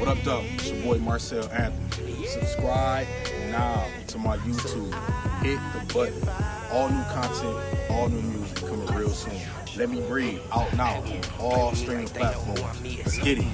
What up, though? It's your boy Marcel Anthony. Subscribe now to my YouTube. Hit the button. All new content, all new music coming real soon. Let me breathe out now all streaming platforms. Let's get it.